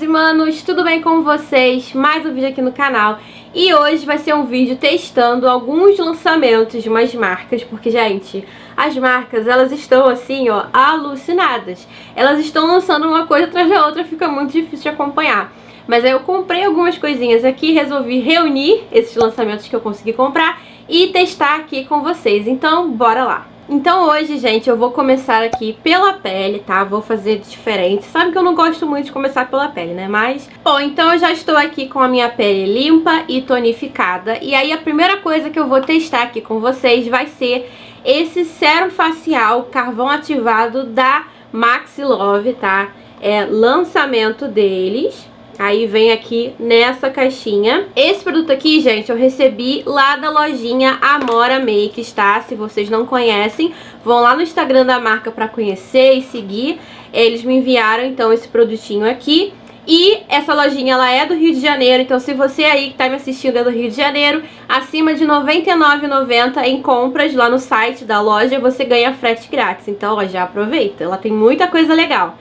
manas e manos, tudo bem com vocês? Mais um vídeo aqui no canal e hoje vai ser um vídeo testando alguns lançamentos de umas marcas, porque, gente, as marcas, elas estão assim, ó, alucinadas. Elas estão lançando uma coisa atrás da outra, fica muito difícil de acompanhar. Mas aí eu comprei algumas coisinhas aqui, resolvi reunir esses lançamentos que eu consegui comprar e testar aqui com vocês. Então, bora lá! Então hoje, gente, eu vou começar aqui pela pele, tá? Vou fazer diferente. Sabe que eu não gosto muito de começar pela pele, né? Mas... Bom, então eu já estou aqui com a minha pele limpa e tonificada. E aí a primeira coisa que eu vou testar aqui com vocês vai ser esse sérum facial carvão ativado da Maxi Love, tá? É lançamento deles. Aí vem aqui nessa caixinha. Esse produto aqui, gente, eu recebi lá da lojinha Amora Makes, tá? Se vocês não conhecem, vão lá no Instagram da marca pra conhecer e seguir. Eles me enviaram, então, esse produtinho aqui. E essa lojinha, ela é do Rio de Janeiro, então se você aí que tá me assistindo é do Rio de Janeiro, acima de R$ 99,90 em compras lá no site da loja, você ganha frete grátis. Então, ó, já aproveita, ela tem muita coisa legal.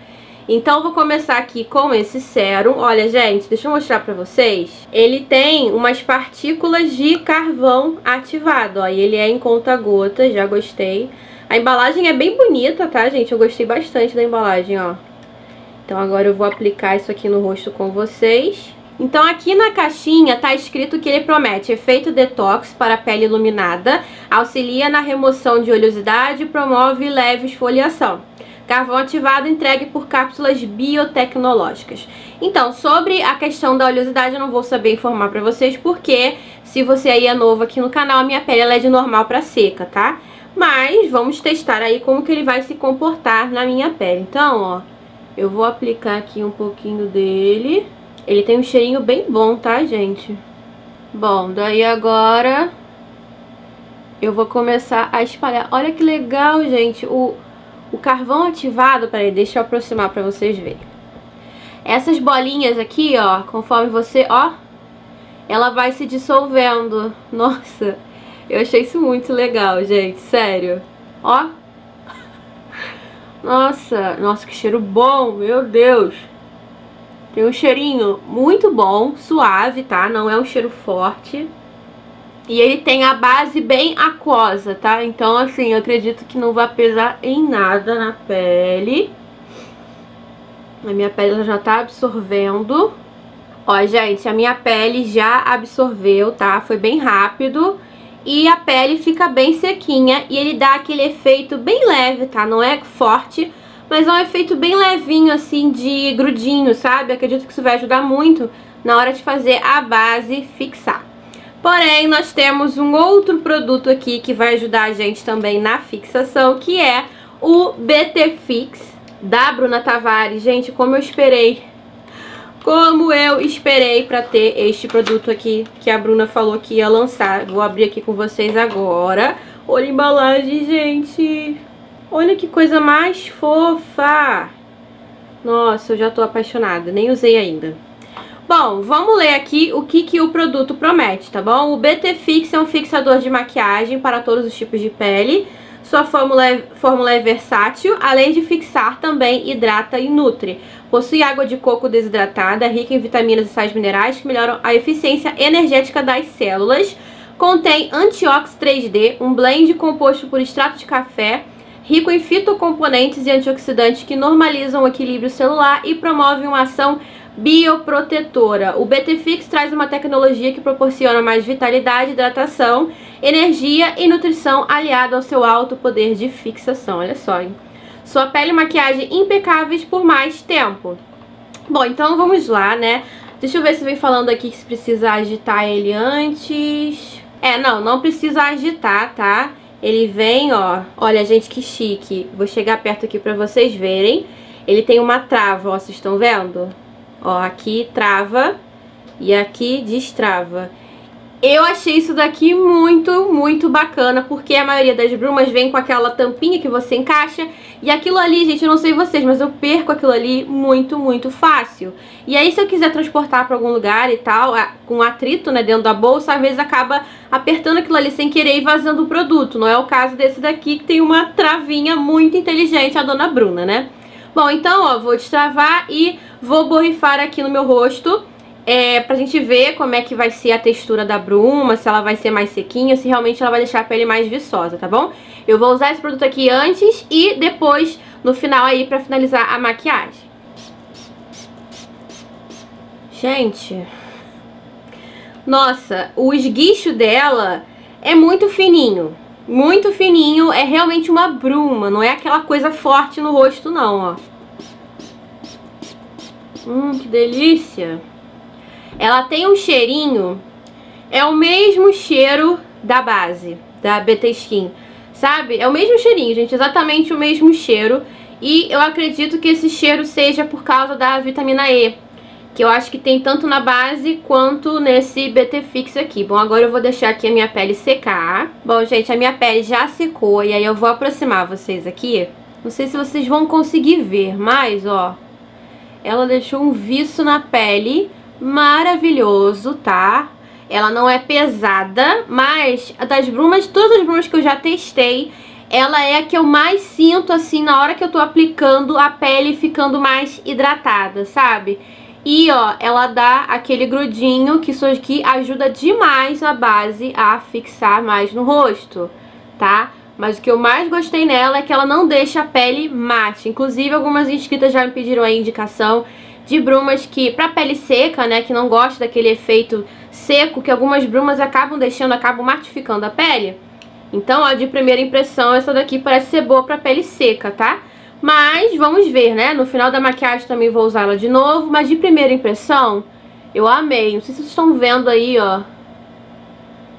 Então eu vou começar aqui com esse sérum. Olha, gente, deixa eu mostrar pra vocês. Ele tem umas partículas de carvão ativado, ó. E ele é em conta-gota, já gostei. A embalagem é bem bonita, tá, gente? Eu gostei bastante da embalagem, ó. Então agora eu vou aplicar isso aqui no rosto com vocês. Então aqui na caixinha tá escrito que ele promete efeito detox para pele iluminada, auxilia na remoção de oleosidade e promove leve esfoliação. Carvão ativado entregue por cápsulas biotecnológicas. Então, sobre a questão da oleosidade, eu não vou saber informar pra vocês, porque se você aí é novo aqui no canal, a minha pele ela é de normal pra seca, tá? Mas vamos testar aí como que ele vai se comportar na minha pele. Então, ó, eu vou aplicar aqui um pouquinho dele. Ele tem um cheirinho bem bom, tá, gente? Bom, daí agora eu vou começar a espalhar. Olha que legal, gente, o o carvão ativado, peraí, deixa eu aproximar pra vocês verem. Essas bolinhas aqui, ó, conforme você, ó, ela vai se dissolvendo. Nossa, eu achei isso muito legal, gente, sério. Ó. Nossa, nossa, que cheiro bom, meu Deus. Tem um cheirinho muito bom, suave, tá? Não é um cheiro forte. E ele tem a base bem aquosa, tá? Então, assim, eu acredito que não vai pesar em nada na pele. A minha pele já tá absorvendo. Ó, gente, a minha pele já absorveu, tá? Foi bem rápido. E a pele fica bem sequinha e ele dá aquele efeito bem leve, tá? Não é forte, mas é um efeito bem levinho, assim, de grudinho, sabe? Acredito que isso vai ajudar muito na hora de fazer a base fixar. Porém, nós temos um outro produto aqui que vai ajudar a gente também na fixação, que é o BT Fix da Bruna Tavares. Gente, como eu esperei, como eu esperei pra ter este produto aqui que a Bruna falou que ia lançar. Vou abrir aqui com vocês agora. Olha a embalagem, gente. Olha que coisa mais fofa. Nossa, eu já tô apaixonada. Nem usei ainda. Bom, vamos ler aqui o que, que o produto promete, tá bom? O BT Fix é um fixador de maquiagem para todos os tipos de pele. Sua fórmula é, fórmula é versátil, além de fixar também hidrata e nutre. Possui água de coco desidratada, rica em vitaminas e sais minerais que melhoram a eficiência energética das células. Contém antiox 3D, um blend composto por extrato de café, rico em fitocomponentes e antioxidantes que normalizam o equilíbrio celular e promovem uma ação bioprotetora. O BTFix traz uma tecnologia que proporciona mais vitalidade, hidratação, energia e nutrição aliada ao seu alto poder de fixação. Olha só, hein? Sua pele e maquiagem impecáveis por mais tempo. Bom, então vamos lá, né? Deixa eu ver se vem falando aqui que se precisa agitar ele antes. É, não, não precisa agitar, tá? Ele vem, ó, olha gente que chique. Vou chegar perto aqui pra vocês verem. Ele tem uma trava, ó, vocês estão vendo? Ó, aqui trava e aqui destrava. Eu achei isso daqui muito, muito bacana, porque a maioria das brumas vem com aquela tampinha que você encaixa, e aquilo ali, gente, eu não sei vocês, mas eu perco aquilo ali muito, muito fácil. E aí, se eu quiser transportar pra algum lugar e tal, com atrito, né, dentro da bolsa, às vezes acaba apertando aquilo ali sem querer e vazando o produto. Não é o caso desse daqui, que tem uma travinha muito inteligente, a Dona Bruna, né? Bom, então, ó, vou destravar e vou borrifar aqui no meu rosto é, pra gente ver como é que vai ser a textura da bruma, se ela vai ser mais sequinha, se realmente ela vai deixar a pele mais viçosa, tá bom? Eu vou usar esse produto aqui antes e depois, no final aí, pra finalizar a maquiagem. Gente, nossa, o esguicho dela é muito fininho, muito fininho, é realmente uma bruma, não é aquela coisa forte no rosto não, ó. Hum, que delícia! Ela tem um cheirinho, é o mesmo cheiro da base, da BT Skin, sabe? É o mesmo cheirinho, gente, exatamente o mesmo cheiro. E eu acredito que esse cheiro seja por causa da vitamina E, que eu acho que tem tanto na base quanto nesse BT Fix aqui. Bom, agora eu vou deixar aqui a minha pele secar. Bom, gente, a minha pele já secou e aí eu vou aproximar vocês aqui. Não sei se vocês vão conseguir ver, mas, ó, ela deixou um viço na pele maravilhoso, tá? Ela não é pesada, mas das brumas, todas as brumas que eu já testei, ela é a que eu mais sinto, assim, na hora que eu tô aplicando a pele ficando mais hidratada, sabe? E, ó, ela dá aquele grudinho que isso aqui ajuda demais a base a fixar mais no rosto, tá? Mas o que eu mais gostei nela é que ela não deixa a pele mate. Inclusive, algumas inscritas já me pediram a indicação de brumas que, pra pele seca, né, que não gosta daquele efeito seco, que algumas brumas acabam deixando, acabam matificando a pele. Então, ó, de primeira impressão, essa daqui parece ser boa pra pele seca, tá? Mas, vamos ver, né? No final da maquiagem também vou usar ela de novo, mas de primeira impressão, eu amei. Não sei se vocês estão vendo aí, ó,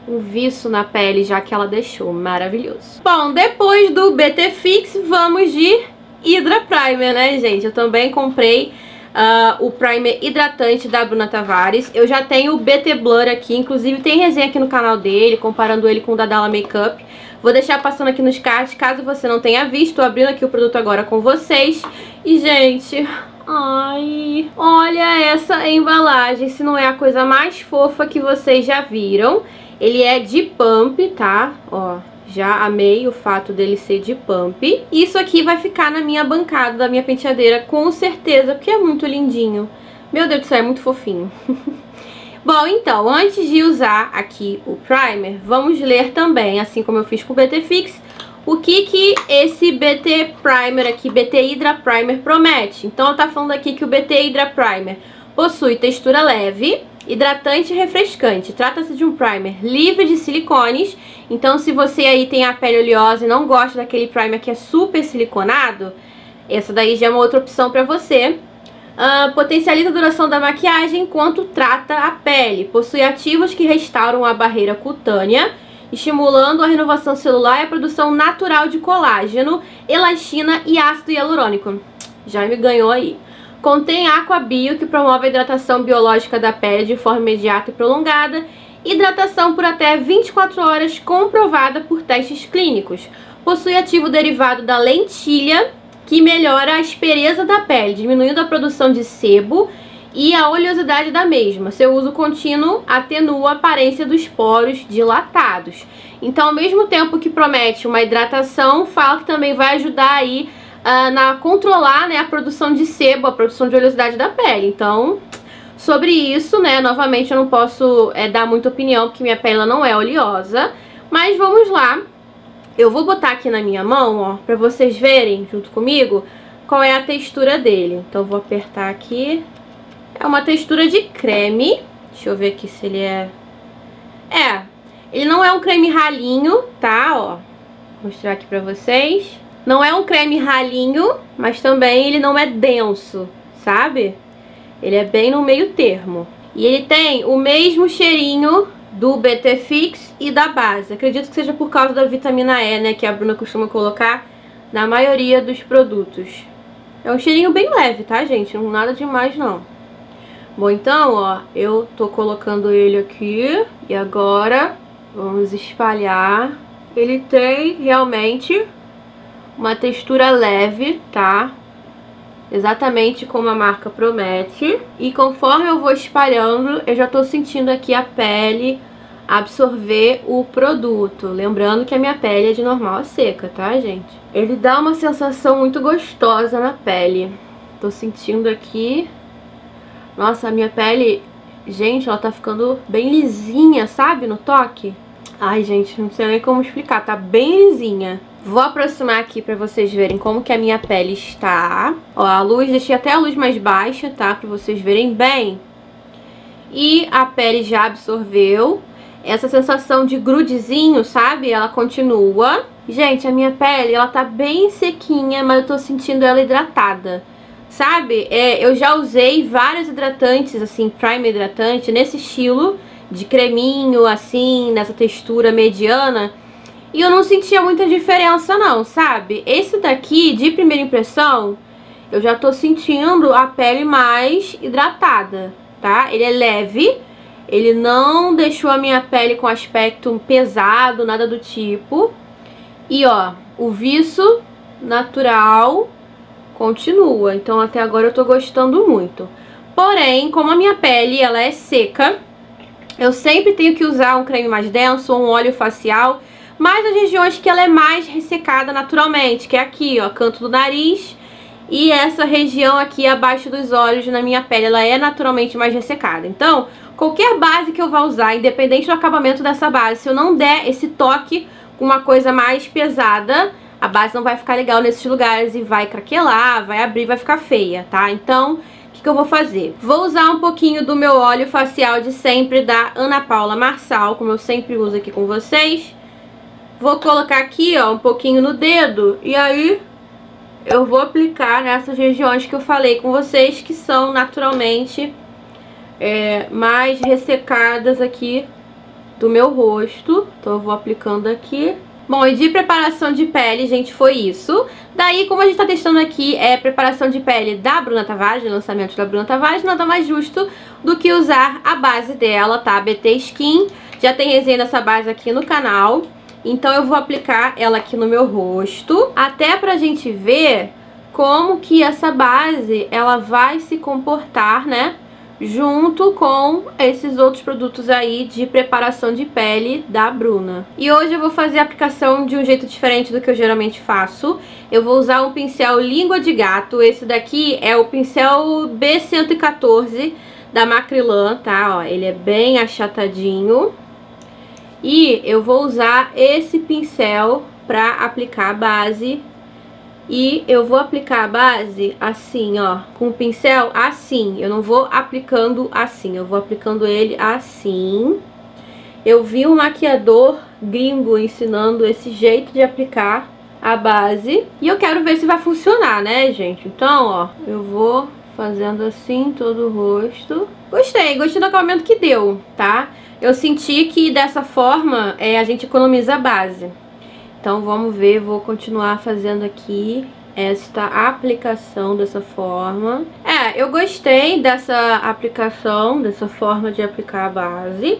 um viço na pele já que ela deixou. Maravilhoso. Bom, depois do BT Fix, vamos de Hydra Primer, né, gente? Eu também comprei uh, o primer hidratante da Bruna Tavares. Eu já tenho o BT Blur aqui, inclusive tem resenha aqui no canal dele, comparando ele com o da Dalla Makeup. Vou deixar passando aqui nos cards, caso você não tenha visto, abrindo aqui o produto agora com vocês. E, gente, ai, olha essa embalagem, se não é a coisa mais fofa que vocês já viram. Ele é de pump, tá? Ó, já amei o fato dele ser de pump. Isso aqui vai ficar na minha bancada da minha penteadeira, com certeza, porque é muito lindinho. Meu Deus do céu, é muito fofinho. Bom, então, antes de usar aqui o primer, vamos ler também, assim como eu fiz com o BT Fix, o que que esse BT Primer aqui, BT Hydra Primer promete. Então, tá falando aqui que o BT Hydra Primer possui textura leve, hidratante e refrescante. Trata-se de um primer livre de silicones, então se você aí tem a pele oleosa e não gosta daquele primer que é super siliconado, essa daí já é uma outra opção pra você. Uh, potencializa a duração da maquiagem enquanto trata a pele. Possui ativos que restauram a barreira cutânea, estimulando a renovação celular e a produção natural de colágeno, elastina e ácido hialurônico. Já me ganhou aí. Contém Aquabio, que promove a hidratação biológica da pele de forma imediata e prolongada. Hidratação por até 24 horas, comprovada por testes clínicos. Possui ativo derivado da lentilha, que melhora a aspereza da pele, diminuindo a produção de sebo e a oleosidade da mesma. Seu uso contínuo atenua a aparência dos poros dilatados. Então, ao mesmo tempo que promete uma hidratação, fala que também vai ajudar aí uh, na controlar né, a produção de sebo, a produção de oleosidade da pele. Então, sobre isso, né, novamente eu não posso é, dar muita opinião, porque minha pele não é oleosa. Mas vamos lá. Eu vou botar aqui na minha mão, ó, pra vocês verem junto comigo qual é a textura dele. Então, eu vou apertar aqui. É uma textura de creme. Deixa eu ver aqui se ele é... É, ele não é um creme ralinho, tá? Ó, vou mostrar aqui pra vocês. Não é um creme ralinho, mas também ele não é denso, sabe? Ele é bem no meio termo. E ele tem o mesmo cheirinho do BT Fix e da base. Acredito que seja por causa da vitamina E, né? Que a Bruna costuma colocar na maioria dos produtos. É um cheirinho bem leve, tá, gente? Não nada demais, não. Bom, então, ó, eu tô colocando ele aqui. E agora, vamos espalhar. Ele tem realmente uma textura leve, tá? Exatamente como a marca promete. E conforme eu vou espalhando, eu já tô sentindo aqui a pele absorver o produto. Lembrando que a minha pele é de normal a seca, tá, gente? Ele dá uma sensação muito gostosa na pele. Tô sentindo aqui... Nossa, a minha pele... Gente, ela tá ficando bem lisinha, sabe? No toque. Ai, gente, não sei nem como explicar. Tá bem lisinha. Vou aproximar aqui pra vocês verem como que a minha pele está. Ó, a luz, deixei até a luz mais baixa, tá? Pra vocês verem bem. E a pele já absorveu. Essa sensação de grudezinho, sabe? Ela continua. Gente, a minha pele, ela tá bem sequinha, mas eu tô sentindo ela hidratada. Sabe? É, eu já usei vários hidratantes, assim, primer hidratante, nesse estilo de creminho, assim, nessa textura mediana. E eu não sentia muita diferença não, sabe? Esse daqui, de primeira impressão, eu já tô sentindo a pele mais hidratada, tá? Ele é leve, ele não deixou a minha pele com aspecto pesado, nada do tipo. E ó, o viço natural continua, então até agora eu tô gostando muito. Porém, como a minha pele ela é seca, eu sempre tenho que usar um creme mais denso um óleo facial mas as regiões que ela é mais ressecada naturalmente, que é aqui, ó, canto do nariz e essa região aqui abaixo dos olhos na minha pele, ela é naturalmente mais ressecada. Então, qualquer base que eu vá usar, independente do acabamento dessa base, se eu não der esse toque com uma coisa mais pesada, a base não vai ficar legal nesses lugares e vai craquelar, vai abrir, vai ficar feia, tá? Então, o que, que eu vou fazer? Vou usar um pouquinho do meu óleo facial de sempre da Ana Paula Marçal, como eu sempre uso aqui com vocês. Vou colocar aqui, ó, um pouquinho no dedo e aí eu vou aplicar nessas regiões que eu falei com vocês que são naturalmente é, mais ressecadas aqui do meu rosto. Então eu vou aplicando aqui. Bom, e de preparação de pele, gente, foi isso. Daí, como a gente tá testando aqui, é preparação de pele da Bruna Tavares, lançamento da Bruna Tavares, nada mais justo do que usar a base dela, tá? BT Skin. Já tem resenha dessa base aqui no canal. Então eu vou aplicar ela aqui no meu rosto, até pra gente ver como que essa base ela vai se comportar, né? Junto com esses outros produtos aí de preparação de pele da Bruna. E hoje eu vou fazer a aplicação de um jeito diferente do que eu geralmente faço. Eu vou usar um pincel língua de gato. Esse daqui é o pincel B114 da Macrylan, tá? Ó, ele é bem achatadinho. E eu vou usar esse pincel pra aplicar a base. E eu vou aplicar a base assim, ó, com o pincel assim. Eu não vou aplicando assim, eu vou aplicando ele assim. Eu vi um maquiador gringo ensinando esse jeito de aplicar a base. E eu quero ver se vai funcionar, né, gente? Então, ó, eu vou fazendo assim todo o rosto. Gostei, gostei do acabamento que deu, tá? Eu senti que dessa forma é, a gente economiza a base. Então vamos ver, vou continuar fazendo aqui esta aplicação dessa forma. É, eu gostei dessa aplicação, dessa forma de aplicar a base.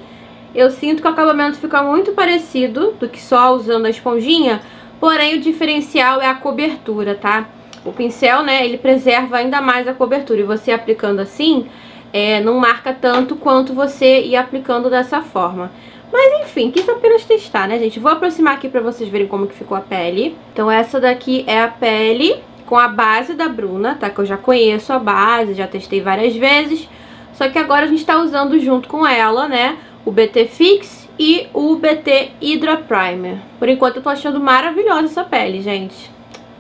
Eu sinto que o acabamento fica muito parecido do que só usando a esponjinha, porém o diferencial é a cobertura, tá? O pincel, né, ele preserva ainda mais a cobertura e você aplicando assim, é, não marca tanto quanto você ir aplicando dessa forma. Mas enfim, quis apenas testar, né, gente? Vou aproximar aqui pra vocês verem como que ficou a pele. Então essa daqui é a pele com a base da Bruna, tá? Que eu já conheço a base, já testei várias vezes. Só que agora a gente tá usando junto com ela, né, o BT Fix e o BT Hydra Primer. Por enquanto eu tô achando maravilhosa essa pele, gente.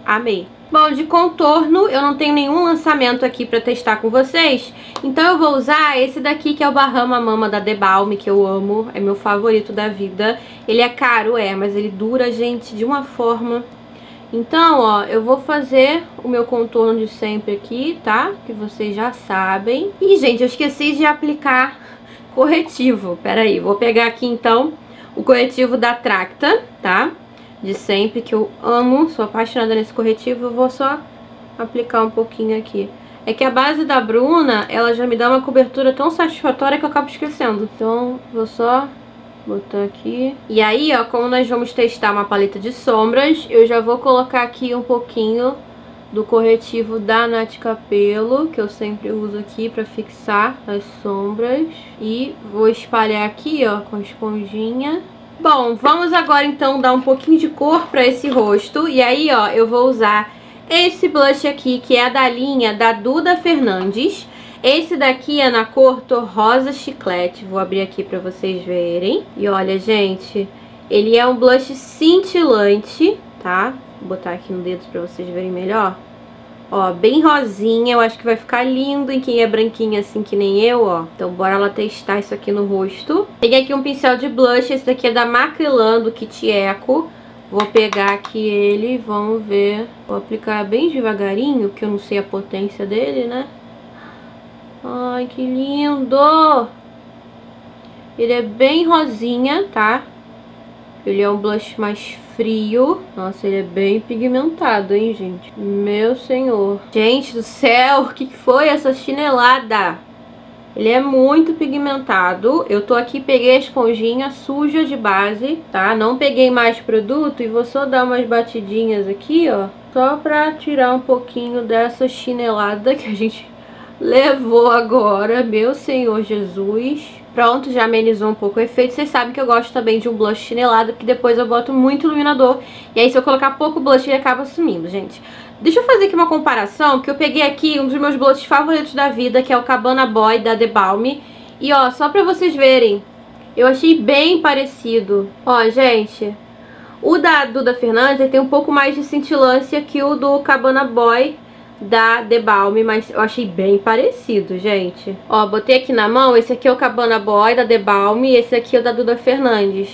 Amei. Bom, de contorno eu não tenho nenhum lançamento aqui pra testar com vocês, então eu vou usar esse daqui que é o Bahama Mama da The Balm, que eu amo, é meu favorito da vida. Ele é caro, é, mas ele dura, gente, de uma forma... Então, ó, eu vou fazer o meu contorno de sempre aqui, tá? Que vocês já sabem. E, gente, eu esqueci de aplicar corretivo. Pera aí, vou pegar aqui, então, o corretivo da Tracta, tá? De sempre, que eu amo, sou apaixonada nesse corretivo, eu vou só aplicar um pouquinho aqui. É que a base da Bruna, ela já me dá uma cobertura tão satisfatória que eu acabo esquecendo. Então, vou só botar aqui. E aí, ó, como nós vamos testar uma paleta de sombras, eu já vou colocar aqui um pouquinho do corretivo da Nath Capelo, que eu sempre uso aqui para fixar as sombras. E vou espalhar aqui, ó, com a esponjinha. Bom, vamos agora então dar um pouquinho de cor para esse rosto. E aí, ó, eu vou usar esse blush aqui, que é da linha da Duda Fernandes. Esse daqui é na cor Rosa Chiclete. Vou abrir aqui para vocês verem. E olha, gente, ele é um blush cintilante, tá? Vou botar aqui no dedo pra vocês verem melhor. Ó, bem rosinha, eu acho que vai ficar lindo em quem é branquinha assim que nem eu, ó. Então bora lá testar isso aqui no rosto. Peguei aqui um pincel de blush, esse daqui é da Macrylan, do Kit Eco. Vou pegar aqui ele, vamos ver. Vou aplicar bem devagarinho, porque eu não sei a potência dele, né? Ai, que lindo! Ele é bem rosinha, tá? Ele é um blush mais frio. Nossa, ele é bem pigmentado, hein, gente? Meu senhor. Gente do céu, o que foi essa chinelada? Ele é muito pigmentado. Eu tô aqui, peguei a esponjinha suja de base, tá? Não peguei mais produto e vou só dar umas batidinhas aqui, ó. Só pra tirar um pouquinho dessa chinelada que a gente levou agora. Meu Senhor Jesus. Pronto, já amenizou um pouco o efeito. Vocês sabem que eu gosto também de um blush chinelado, porque depois eu boto muito iluminador. E aí se eu colocar pouco blush, ele acaba sumindo, gente. Deixa eu fazer aqui uma comparação, que eu peguei aqui um dos meus blushes favoritos da vida, que é o Cabana Boy da The Balm. E ó, só pra vocês verem, eu achei bem parecido. Ó, gente, o da Duda Fernandes tem um pouco mais de cintilância que o do Cabana Boy da The Balm, mas eu achei bem parecido, gente. Ó, botei aqui na mão, esse aqui é o Cabana Boy da The Balm e esse aqui é o da Duda Fernandes.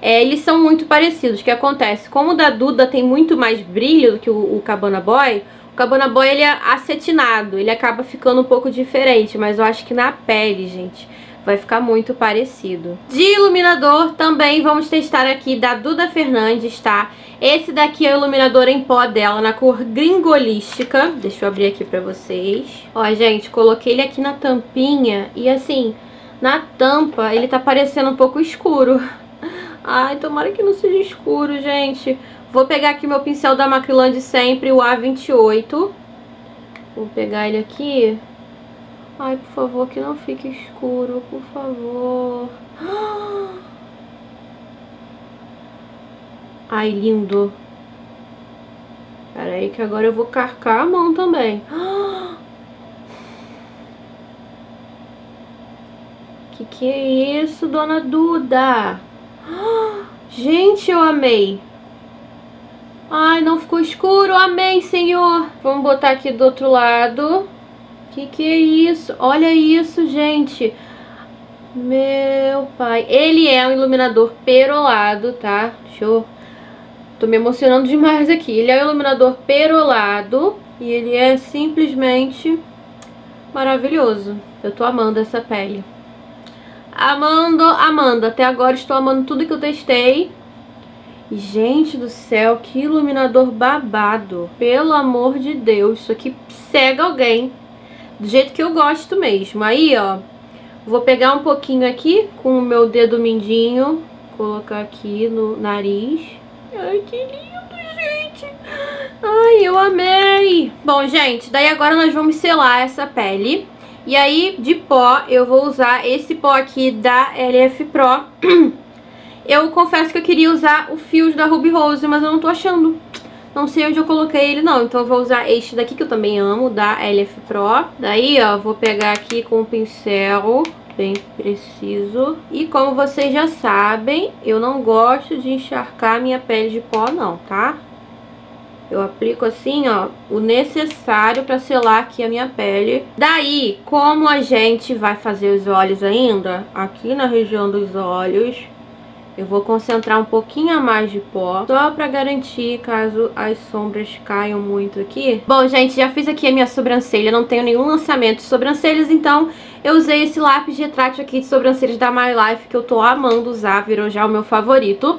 É, eles são muito parecidos, o que acontece? Como o da Duda tem muito mais brilho do que o, o Cabana Boy, o Cabana Boy ele é acetinado, ele acaba ficando um pouco diferente, mas eu acho que na pele, gente, vai ficar muito parecido. De iluminador também vamos testar aqui da Duda Fernandes, tá? Esse daqui é o iluminador em pó dela, na cor gringolística. Deixa eu abrir aqui pra vocês. Ó, gente, coloquei ele aqui na tampinha e assim, na tampa ele tá parecendo um pouco escuro. Ai, tomara que não seja escuro, gente. Vou pegar aqui meu pincel da Macrylan de sempre, o A28. Vou pegar ele aqui. Ai, por favor, que não fique escuro, por favor. Ah! Ai, lindo. Pera aí que agora eu vou carcar a mão também. Que que é isso, dona Duda? Gente, eu amei. Ai, não ficou escuro. Amém, Senhor. Vamos botar aqui do outro lado. Que que é isso? Olha isso, gente. Meu pai. Ele é um iluminador perolado, tá? Eu Tô me emocionando demais aqui. Ele é um iluminador perolado e ele é simplesmente maravilhoso. Eu tô amando essa pele. Amando, amando. Até agora estou amando tudo que eu testei. E, gente do céu, que iluminador babado. Pelo amor de Deus, isso aqui cega alguém. Do jeito que eu gosto mesmo. Aí, ó, vou pegar um pouquinho aqui com o meu dedo mindinho. Colocar aqui no nariz. Ai, que lindo, gente. Ai, eu amei. Bom, gente, daí agora nós vamos selar essa pele. E aí, de pó, eu vou usar esse pó aqui da LF Pro. Eu confesso que eu queria usar o Fios da Ruby Rose, mas eu não tô achando. Não sei onde eu coloquei ele não, então eu vou usar este daqui que eu também amo, da LF Pro. Daí, ó, vou pegar aqui com o pincel bem preciso. E como vocês já sabem, eu não gosto de encharcar minha pele de pó não, tá? Eu aplico assim, ó, o necessário para selar aqui a minha pele. Daí, como a gente vai fazer os olhos ainda, aqui na região dos olhos, eu vou concentrar um pouquinho a mais de pó, só pra garantir caso as sombras caiam muito aqui. Bom, gente, já fiz aqui a minha sobrancelha, não tenho nenhum lançamento de sobrancelhas, então eu usei esse lápis retrátil aqui de sobrancelhas da My Life, que eu tô amando usar, virou já o meu favorito.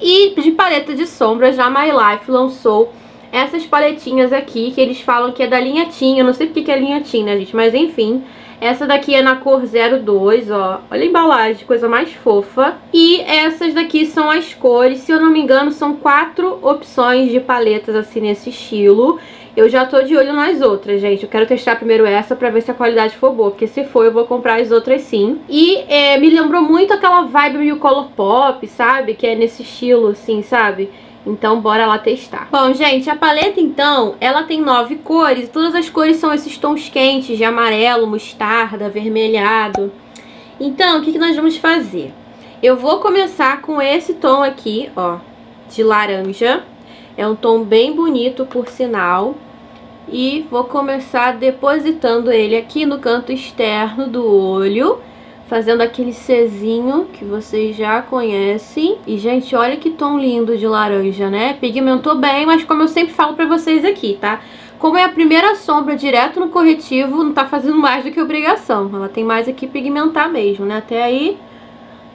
E de paleta de sombras, já My Life lançou essas paletinhas aqui, que eles falam que é da linha eu não sei porque que é linha Tim, né, gente, mas enfim... Essa daqui é na cor 02, ó. Olha a embalagem, coisa mais fofa. E essas daqui são as cores. Se eu não me engano, são quatro opções de paletas assim nesse estilo. Eu já tô de olho nas outras, gente. Eu quero testar primeiro essa pra ver se a qualidade for boa. Porque se for, eu vou comprar as outras sim. E é, me lembrou muito aquela vibe meio color pop, sabe? Que é nesse estilo, assim, sabe? Então, bora lá testar. Bom, gente, a paleta, então, ela tem nove cores. Todas as cores são esses tons quentes de amarelo, mostarda, avermelhado. Então, o que, que nós vamos fazer? Eu vou começar com esse tom aqui, ó, de laranja. É um tom bem bonito, por sinal. E vou começar depositando ele aqui no canto externo do olho fazendo aquele Czinho que vocês já conhecem. E, gente, olha que tom lindo de laranja, né? Pigmentou bem, mas como eu sempre falo pra vocês aqui, tá? Como é a primeira sombra direto no corretivo, não tá fazendo mais do que obrigação. Ela tem mais aqui pigmentar mesmo, né? Até aí,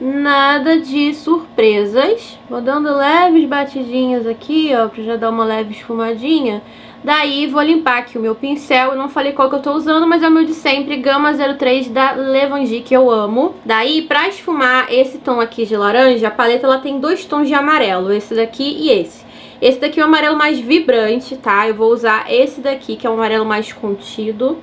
nada de surpresas. Vou dando leves batidinhas aqui, ó, pra já dar uma leve esfumadinha. Daí vou limpar aqui o meu pincel, eu não falei qual que eu tô usando, mas é o meu de sempre, Gama 03 da Levangie, que eu amo. Daí, pra esfumar esse tom aqui de laranja, a paleta ela tem dois tons de amarelo, esse daqui e esse. Esse daqui é o amarelo mais vibrante, tá? Eu vou usar esse daqui, que é o amarelo mais contido.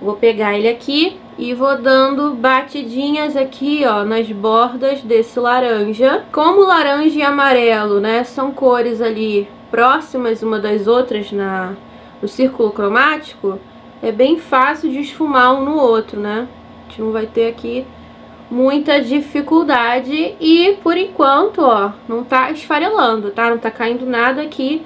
Vou pegar ele aqui e vou dando batidinhas aqui, ó, nas bordas desse laranja. Como laranja e amarelo, né, são cores ali próximas uma das outras na, no círculo cromático, é bem fácil de esfumar um no outro, né? A gente não vai ter aqui muita dificuldade e por enquanto, ó, não tá esfarelando, tá? Não tá caindo nada aqui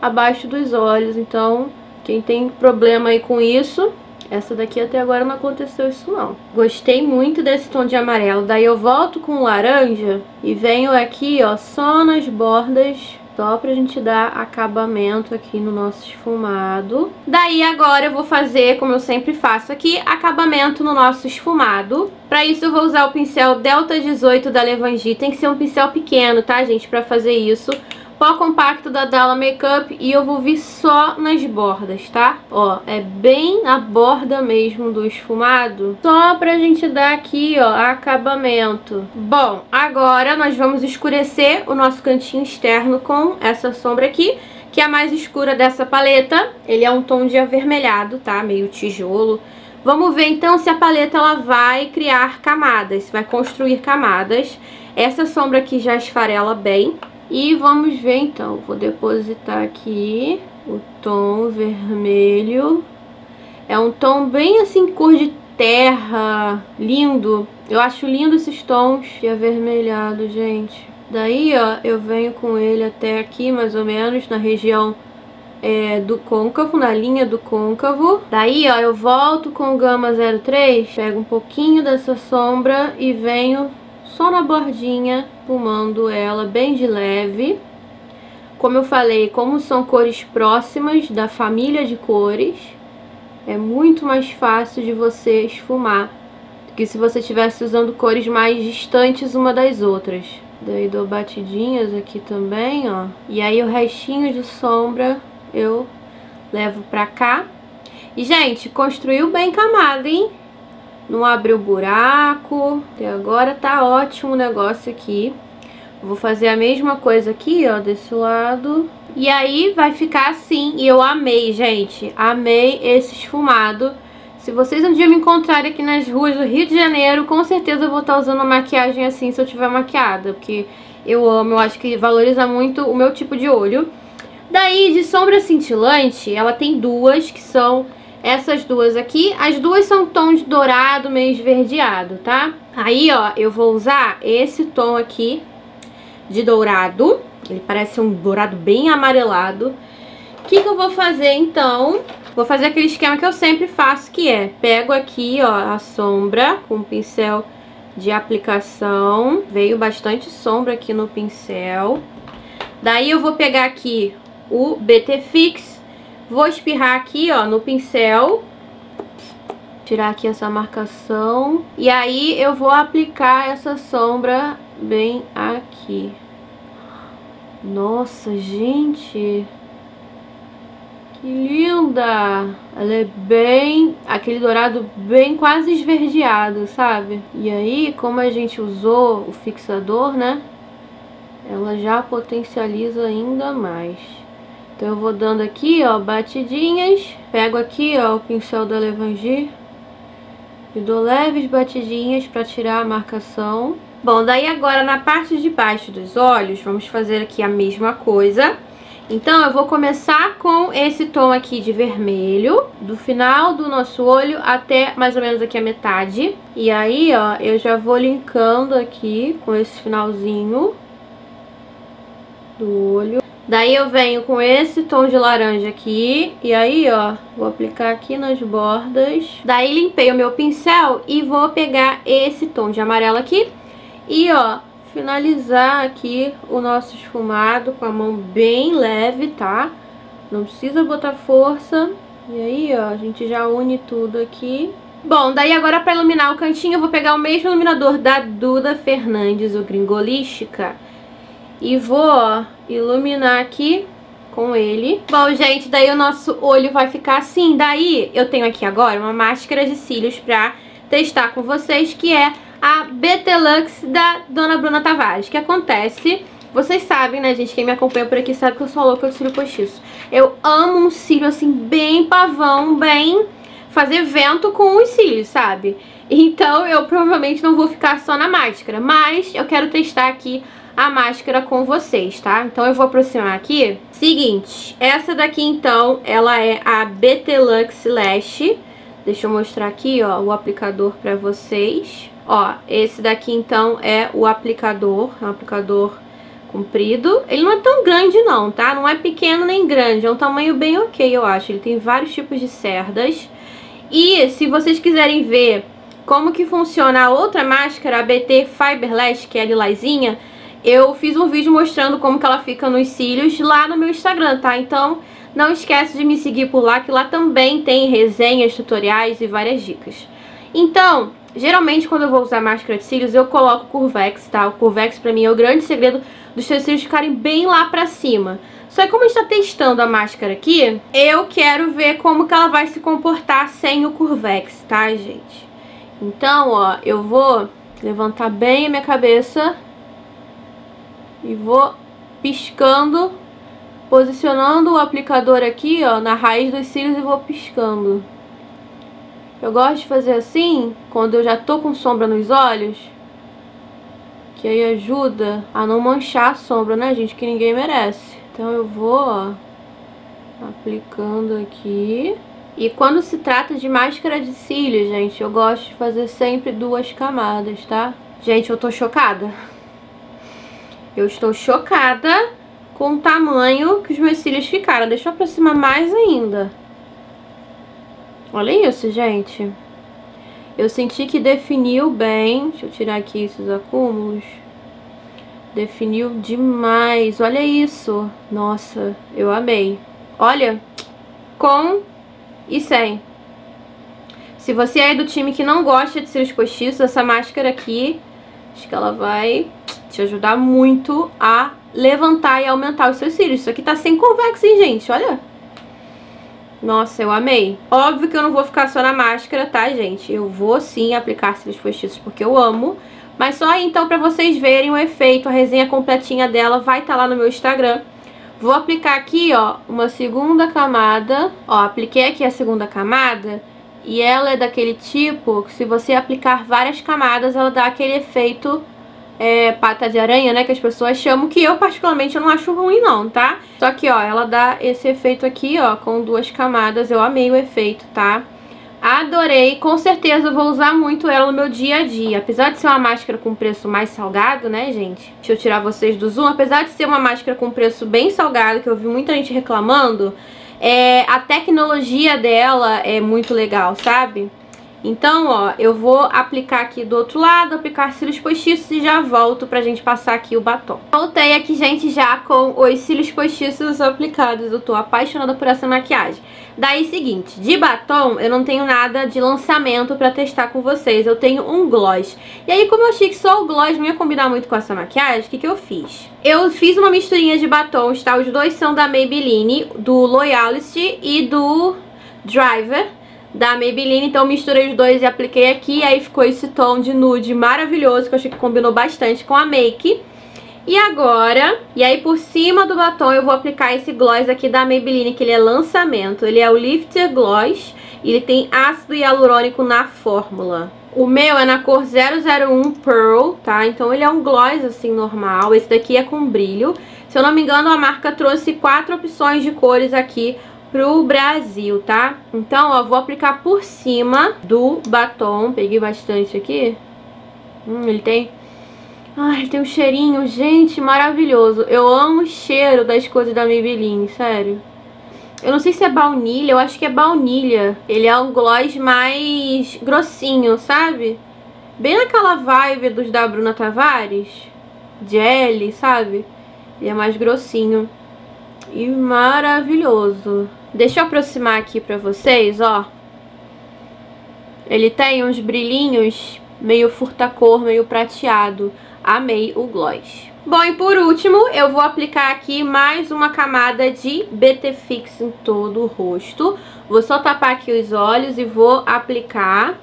abaixo dos olhos, então quem tem problema aí com isso, essa daqui até agora não aconteceu isso não. Gostei muito desse tom de amarelo, daí eu volto com laranja e venho aqui, ó, só nas bordas só pra gente dar acabamento aqui no nosso esfumado. Daí agora eu vou fazer, como eu sempre faço aqui, acabamento no nosso esfumado. Pra isso eu vou usar o pincel Delta 18 da Levangie. Tem que ser um pincel pequeno, tá, gente, pra fazer isso pó compacto da Dalla Makeup e eu vou vir só nas bordas, tá? Ó, é bem na borda mesmo do esfumado, só pra gente dar aqui, ó, acabamento. Bom, agora nós vamos escurecer o nosso cantinho externo com essa sombra aqui, que é a mais escura dessa paleta. Ele é um tom de avermelhado, tá? Meio tijolo. Vamos ver então se a paleta ela vai criar camadas, vai construir camadas. Essa sombra aqui já esfarela bem, e vamos ver então, vou depositar aqui o tom vermelho. É um tom bem assim, cor de terra, lindo. Eu acho lindo esses tons de avermelhado, gente. Daí, ó, eu venho com ele até aqui, mais ou menos, na região é, do côncavo, na linha do côncavo. Daí, ó, eu volto com o Gama 03, pego um pouquinho dessa sombra e venho só na bordinha, pulmando ela bem de leve. Como eu falei, como são cores próximas da família de cores, é muito mais fácil de você esfumar do que se você estivesse usando cores mais distantes uma das outras. Daí dou batidinhas aqui também, ó. E aí o restinho de sombra eu levo pra cá. E, gente, construiu bem camada, hein? Não abriu buraco. Até agora tá ótimo o negócio aqui. Vou fazer a mesma coisa aqui, ó, desse lado. E aí vai ficar assim. E eu amei, gente. Amei esse esfumado. Se vocês um dia me encontrarem aqui nas ruas do Rio de Janeiro, com certeza eu vou estar usando uma maquiagem assim se eu tiver maquiada. Porque eu amo, eu acho que valoriza muito o meu tipo de olho. Daí, de sombra cintilante, ela tem duas que são essas duas aqui. As duas são tons dourado, meio esverdeado, tá? Aí, ó, eu vou usar esse tom aqui de dourado. Ele parece um dourado bem amarelado. O que, que eu vou fazer, então? Vou fazer aquele esquema que eu sempre faço, que é... Pego aqui, ó, a sombra com o pincel de aplicação. Veio bastante sombra aqui no pincel. Daí eu vou pegar aqui o BT Fix Vou espirrar aqui, ó, no pincel. Tirar aqui essa marcação. E aí eu vou aplicar essa sombra bem aqui. Nossa, gente. Que linda! Ela é bem... Aquele dourado bem quase esverdeado, sabe? E aí, como a gente usou o fixador, né? Ela já potencializa ainda mais. Então eu vou dando aqui, ó, batidinhas. Pego aqui, ó, o pincel da Levangie. E dou leves batidinhas para tirar a marcação. Bom, daí agora na parte de baixo dos olhos, vamos fazer aqui a mesma coisa. Então eu vou começar com esse tom aqui de vermelho, do final do nosso olho até mais ou menos aqui a metade. E aí, ó, eu já vou linkando aqui com esse finalzinho do olho. Daí eu venho com esse tom de laranja aqui, e aí, ó, vou aplicar aqui nas bordas. Daí limpei o meu pincel e vou pegar esse tom de amarelo aqui e, ó, finalizar aqui o nosso esfumado com a mão bem leve, tá? Não precisa botar força. E aí, ó, a gente já une tudo aqui. Bom, daí agora pra iluminar o cantinho eu vou pegar o mesmo iluminador da Duda Fernandes, o Gringolística. E vou, ó, iluminar aqui com ele. Bom, gente, daí o nosso olho vai ficar assim. Daí eu tenho aqui agora uma máscara de cílios pra testar com vocês, que é a Betelux da Dona Bruna Tavares. O que acontece... Vocês sabem, né, gente? Quem me acompanha por aqui sabe que eu sou louca de cílio postiço. Eu amo um cílio, assim, bem pavão, bem... Fazer vento com os cílios, sabe? Então eu provavelmente não vou ficar só na máscara. Mas eu quero testar aqui a máscara com vocês, tá? Então eu vou aproximar aqui. Seguinte, essa daqui então, ela é a Betelux Lash. Deixa eu mostrar aqui, ó, o aplicador pra vocês. Ó, esse daqui então é o aplicador, é um aplicador comprido. Ele não é tão grande não, tá? Não é pequeno nem grande, é um tamanho bem ok, eu acho. Ele tem vários tipos de cerdas. E se vocês quiserem ver como que funciona a outra máscara, a BT Fiberlash, que é lilazinha, eu fiz um vídeo mostrando como que ela fica nos cílios lá no meu Instagram, tá? Então não esquece de me seguir por lá, que lá também tem resenhas, tutoriais e várias dicas. Então, geralmente quando eu vou usar máscara de cílios, eu coloco Curvex, tá? O Curvex pra mim é o grande segredo dos seus cílios ficarem bem lá pra cima. Só que como a gente tá testando a máscara aqui, eu quero ver como que ela vai se comportar sem o Curvex, tá, gente? Então, ó, eu vou levantar bem a minha cabeça e vou piscando, posicionando o aplicador aqui, ó, na raiz dos cílios e vou piscando. Eu gosto de fazer assim, quando eu já tô com sombra nos olhos, que aí ajuda a não manchar a sombra, né, gente, que ninguém merece. Então eu vou, ó, aplicando aqui. E quando se trata de máscara de cílios, gente, eu gosto de fazer sempre duas camadas, tá? Gente, eu tô chocada. Eu estou chocada com o tamanho que os meus cílios ficaram. Deixa eu aproximar mais ainda. Olha isso, gente. Eu senti que definiu bem. Deixa eu tirar aqui esses acúmulos. Definiu demais. Olha isso. Nossa, eu amei. Olha, com e sem. Se você é do time que não gosta de cílios postiços, essa máscara aqui, acho que ela vai te ajudar muito a levantar e aumentar os seus cílios. Isso aqui tá sem convex, hein, gente? Olha. Nossa, eu amei. Óbvio que eu não vou ficar só na máscara, tá, gente? Eu vou sim aplicar cílios postiços porque eu amo. Mas só aí, então, pra vocês verem o efeito, a resenha completinha dela vai estar tá lá no meu Instagram. Vou aplicar aqui, ó, uma segunda camada. Ó, apliquei aqui a segunda camada. E ela é daquele tipo que se você aplicar várias camadas, ela dá aquele efeito é, pata de aranha, né, que as pessoas chamam, que eu particularmente eu não acho ruim não, tá? Só que, ó, ela dá esse efeito aqui, ó, com duas camadas, eu amei o efeito, tá? Adorei, com certeza vou usar muito ela no meu dia a dia. Apesar de ser uma máscara com preço mais salgado, né, gente? Deixa eu tirar vocês do zoom. Apesar de ser uma máscara com preço bem salgado, que eu vi muita gente reclamando, é, a tecnologia dela é muito legal, sabe? Então, ó, eu vou aplicar aqui do outro lado, aplicar cílios postiços e já volto pra gente passar aqui o batom. Voltei aqui, gente, já com os cílios postiços aplicados. Eu tô apaixonada por essa maquiagem. Daí, seguinte, de batom eu não tenho nada de lançamento pra testar com vocês. Eu tenho um gloss. E aí, como eu achei que só o gloss não ia combinar muito com essa maquiagem, o que que eu fiz? Eu fiz uma misturinha de batons, tá? Os dois são da Maybelline, do Loyalty e do Driver da Maybelline, então misturei os dois e apliquei aqui, aí ficou esse tom de nude maravilhoso, que eu achei que combinou bastante com a make. E agora, e aí por cima do batom eu vou aplicar esse gloss aqui da Maybelline, que ele é lançamento. Ele é o Lifter Gloss ele tem ácido hialurônico na fórmula. O meu é na cor 001 Pearl, tá? Então ele é um gloss assim normal, esse daqui é com brilho. Se eu não me engano a marca trouxe quatro opções de cores aqui pro Brasil, tá? Então, ó, vou aplicar por cima do batom. Peguei bastante aqui. Hum, ele tem Ai, tem um cheirinho, gente, maravilhoso. Eu amo o cheiro das coisas da Maybelline, sério. Eu não sei se é baunilha, eu acho que é baunilha. Ele é um gloss mais grossinho, sabe? Bem naquela vibe dos da Bruna Tavares. Jelly, sabe? Ele é mais grossinho. E maravilhoso. Deixa eu aproximar aqui pra vocês, ó. Ele tem uns brilhinhos meio furta-cor, meio prateado. Amei o gloss. Bom, e por último, eu vou aplicar aqui mais uma camada de BT Fix em todo o rosto. Vou só tapar aqui os olhos e vou aplicar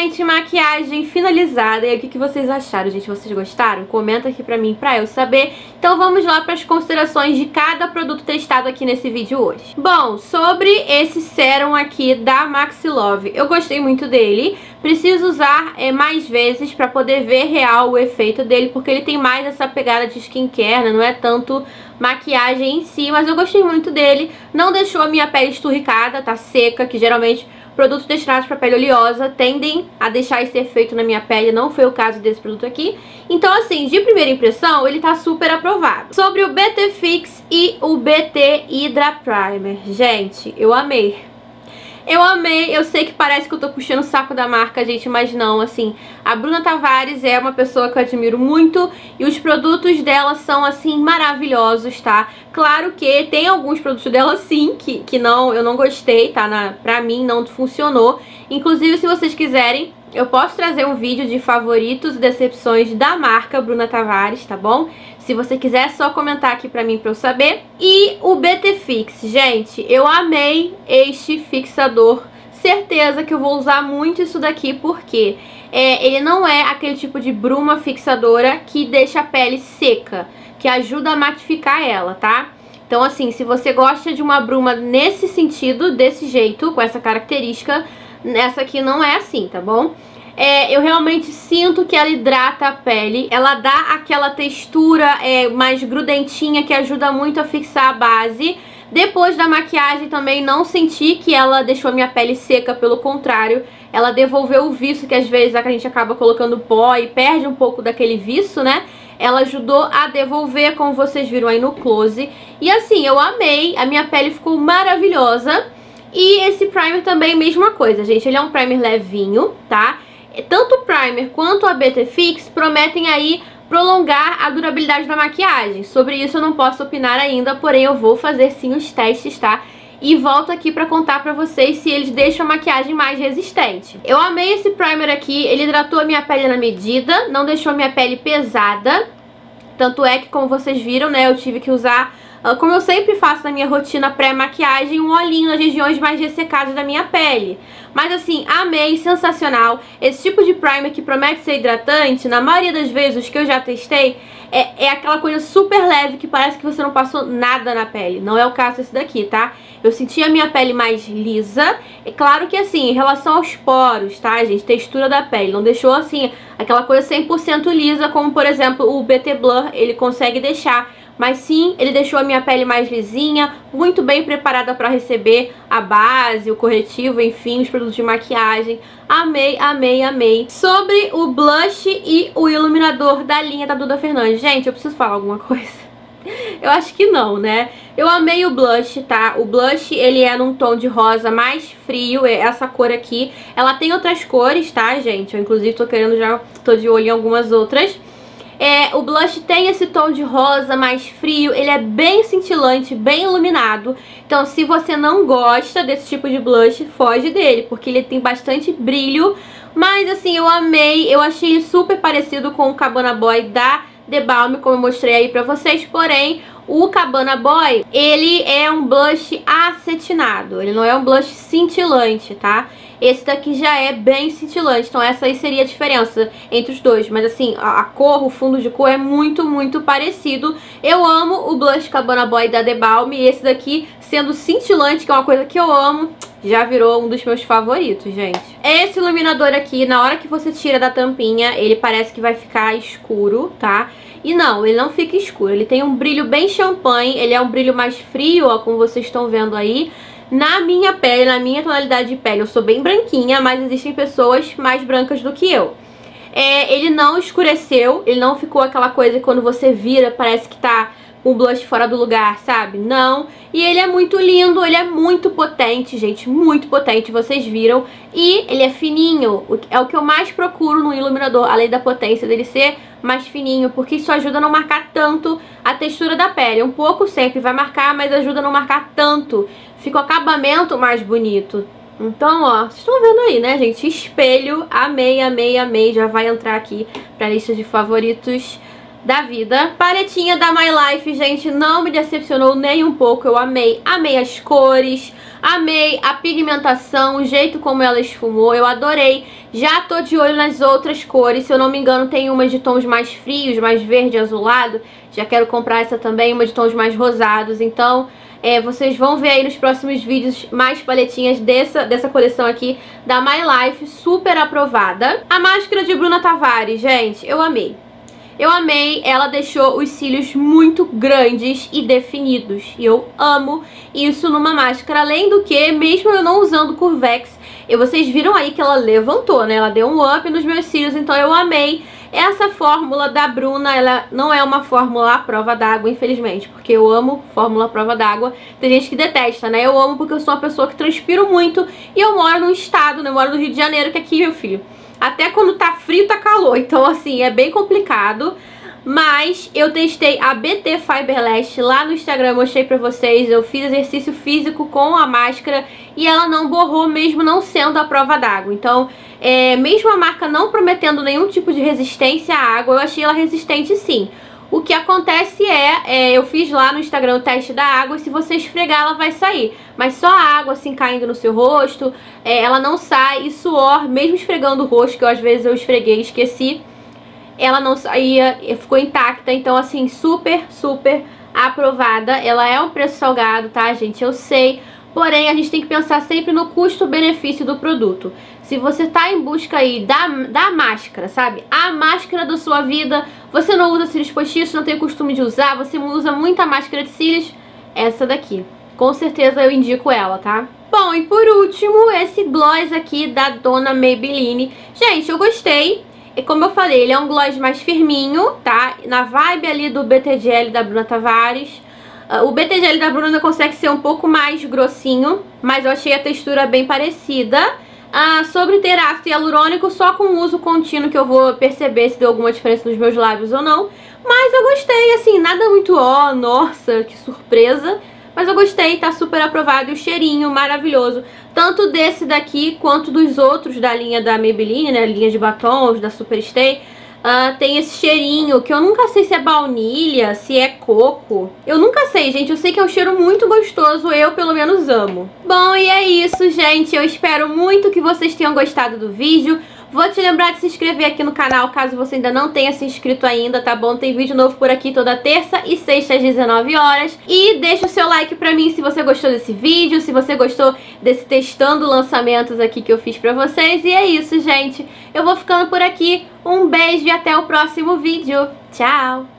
gente, maquiagem finalizada. E aí, o que, que vocês acharam, gente? Vocês gostaram? Comenta aqui pra mim, pra eu saber. Então vamos lá para as considerações de cada produto testado aqui nesse vídeo hoje. Bom, sobre esse sérum aqui da Maxi Love, eu gostei muito dele. Preciso usar é, mais vezes pra poder ver real o efeito dele, porque ele tem mais essa pegada de skincare, né? Não é tanto maquiagem em si, mas eu gostei muito dele. Não deixou a minha pele esturricada, tá seca, que geralmente Produtos destinados para pele oleosa tendem a deixar esse efeito na minha pele, não foi o caso desse produto aqui. Então, assim, de primeira impressão, ele tá super aprovado. Sobre o BT Fix e o BT Hydra Primer, gente, eu amei. Eu amei, eu sei que parece que eu tô puxando o saco da marca, gente, mas não, assim, a Bruna Tavares é uma pessoa que eu admiro muito e os produtos dela são, assim, maravilhosos, tá? Claro que tem alguns produtos dela, sim, que, que não, eu não gostei, tá? Na, pra mim não funcionou. Inclusive, se vocês quiserem, eu posso trazer um vídeo de favoritos e decepções da marca Bruna Tavares, tá bom? Se você quiser, é só comentar aqui pra mim pra eu saber. E o BT Fix, gente, eu amei este fixador. Certeza que eu vou usar muito isso daqui, porque é, ele não é aquele tipo de bruma fixadora que deixa a pele seca, que ajuda a matificar ela, tá? Então, assim, se você gosta de uma bruma nesse sentido, desse jeito, com essa característica, essa aqui não é assim, tá bom? É, eu realmente sinto que ela hidrata a pele. Ela dá aquela textura é, mais grudentinha que ajuda muito a fixar a base. Depois da maquiagem também não senti que ela deixou minha pele seca, pelo contrário, ela devolveu o viço que às vezes a gente acaba colocando pó e perde um pouco daquele viço, né? Ela ajudou a devolver, como vocês viram aí no close. E assim, eu amei, a minha pele ficou maravilhosa. E esse primer também, mesma coisa, gente. Ele é um primer levinho, tá? Tanto o primer quanto a BT Fix prometem aí prolongar a durabilidade da maquiagem. Sobre isso eu não posso opinar ainda, porém eu vou fazer sim os testes, tá? E volto aqui pra contar pra vocês se eles deixam a maquiagem mais resistente. Eu amei esse primer aqui, ele hidratou a minha pele na medida, não deixou a minha pele pesada. Tanto é que, como vocês viram, né, eu tive que usar como eu sempre faço na minha rotina pré-maquiagem, um olhinho nas regiões mais ressecadas da minha pele. Mas assim, amei, sensacional. Esse tipo de primer que promete ser hidratante, na maioria das vezes que eu já testei, é, é aquela coisa super leve que parece que você não passou nada na pele. Não é o caso desse daqui, tá? Eu senti a minha pele mais lisa. É claro que assim, em relação aos poros, tá, gente? Textura da pele. Não deixou assim, aquela coisa 100% lisa, como por exemplo o BT Blur, ele consegue deixar mas sim, ele deixou a minha pele mais lisinha, muito bem preparada para receber a base, o corretivo, enfim, os produtos de maquiagem. Amei, amei, amei. Sobre o blush e o iluminador da linha da Duda Fernandes. Gente, eu preciso falar alguma coisa. Eu acho que não, né? Eu amei o blush, tá? O blush, ele é num tom de rosa mais frio, é essa cor aqui. Ela tem outras cores, tá, gente? Eu, inclusive, tô querendo já... Tô de olho em algumas outras. É, o blush tem esse tom de rosa mais frio, ele é bem cintilante, bem iluminado. Então se você não gosta desse tipo de blush, foge dele, porque ele tem bastante brilho, Mas assim, eu amei, eu achei super parecido com o Cabana Boy da The Balm, como eu mostrei aí pra vocês, porém o Cabana Boy, ele é um blush acetinado, ele não é um blush cintilante, tá? Esse daqui já é bem cintilante, então essa aí seria a diferença entre os dois. Mas assim, a, a cor, o fundo de cor é muito, muito parecido. Eu amo o blush Cabana Boy da The Balm e esse daqui sendo cintilante, que é uma coisa que eu amo, já virou um dos meus favoritos, gente. Esse iluminador aqui, na hora que você tira da tampinha, ele parece que vai ficar escuro, tá? E não, ele não fica escuro, ele tem um brilho bem champanhe, ele é um brilho mais frio, ó, como vocês estão vendo aí. Na minha pele, na minha tonalidade de pele, eu sou bem branquinha, mas existem pessoas mais brancas do que eu. É, ele não escureceu, ele não ficou aquela coisa que quando você vira parece que tá um blush fora do lugar, sabe? Não. E ele é muito lindo, ele é muito potente, gente, muito potente, vocês viram. E ele é fininho, é o que eu mais procuro no iluminador, além da potência dele ser mais fininho, porque isso ajuda a não marcar tanto a textura da pele. Um pouco sempre vai marcar, mas ajuda a não marcar tanto. Fica o acabamento mais bonito. Então, ó, vocês estão vendo aí, né, gente? Espelho, amei, amei, amei. Já vai entrar aqui pra lista de favoritos da vida. Paletinha da My Life, gente, não me decepcionou nem um pouco. Eu amei. Amei as cores, amei a pigmentação, o jeito como ela esfumou. Eu adorei. Já tô de olho nas outras cores. Se eu não me engano, tem umas de tons mais frios, mais verde azulado. Já quero comprar essa também, uma de tons mais rosados. Então, é, vocês vão ver aí nos próximos vídeos mais paletinhas dessa, dessa coleção aqui da My Life, super aprovada. A máscara de Bruna Tavares, gente, eu amei. Eu amei, ela deixou os cílios muito grandes e definidos. E eu amo isso numa máscara. Além do que, mesmo eu não usando Curvex, vocês viram aí que ela levantou, né? Ela deu um up nos meus cílios, então eu amei. Essa fórmula da Bruna, ela não é uma fórmula à prova d'água, infelizmente, porque eu amo fórmula à prova d'água. Tem gente que detesta, né? Eu amo porque eu sou uma pessoa que transpiro muito e eu moro num estado, né? Eu moro no Rio de Janeiro, que aqui, meu filho, até quando tá frio, tá calor. Então, assim, é bem complicado. Mas eu testei a BT Fiberlast lá no Instagram, mostrei pra vocês. Eu fiz exercício físico com a máscara e ela não borrou, mesmo não sendo a prova d'água. Então, é, mesmo a marca não prometendo nenhum tipo de resistência à água, eu achei ela resistente sim. O que acontece é, é, eu fiz lá no Instagram o teste da água e se você esfregar ela vai sair. Mas só a água assim caindo no seu rosto, é, ela não sai e suor, mesmo esfregando o rosto, que eu, às vezes eu esfreguei e esqueci, ela não saía, ficou intacta. Então assim, super, super aprovada. Ela é um preço salgado, tá gente? Eu sei, porém a gente tem que pensar sempre no custo-benefício do produto. Se você tá em busca aí da, da máscara, sabe? A máscara da sua vida, você não usa cílios postiços, não tem costume de usar, você usa muita máscara de cílios, essa daqui. Com certeza eu indico ela, tá? Bom, e por último, esse gloss aqui da Dona Maybelline. Gente, eu gostei. E como eu falei, ele é um gloss mais firminho, tá? Na vibe ali do BTGL da Bruna Tavares. Uh, o BTGL da Bruna consegue ser um pouco mais grossinho, mas eu achei a textura bem parecida. Ah, sobre ter ácido hialurônico, só com uso contínuo que eu vou perceber se deu alguma diferença nos meus lábios ou não. Mas eu gostei, assim, nada muito ó, oh, nossa, que surpresa. Mas eu gostei, tá super aprovado e o cheirinho maravilhoso. Tanto desse daqui quanto dos outros da linha da Maybelline, né, linha de batons, da Superstay. Uh, tem esse cheirinho que eu nunca sei se é baunilha, se é coco. Eu nunca sei, gente. Eu sei que é um cheiro muito gostoso. Eu, pelo menos, amo. Bom, e é isso, gente. Eu espero muito que vocês tenham gostado do vídeo. Vou te lembrar de se inscrever aqui no canal, caso você ainda não tenha se inscrito ainda, tá bom? Tem vídeo novo por aqui toda terça e sexta às 19 horas. E deixa o seu like pra mim se você gostou desse vídeo, se você gostou desse testando lançamentos aqui que eu fiz pra vocês. E é isso, gente. Eu vou ficando por aqui. Um beijo e até o próximo vídeo. Tchau!